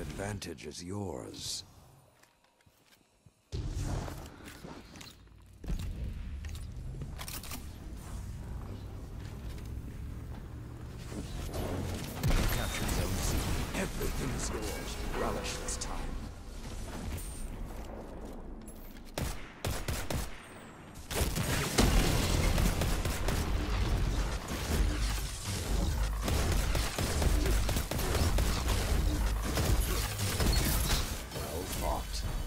advantage is yours. Capture Zone C. Everything is yours. Relish this time. involved.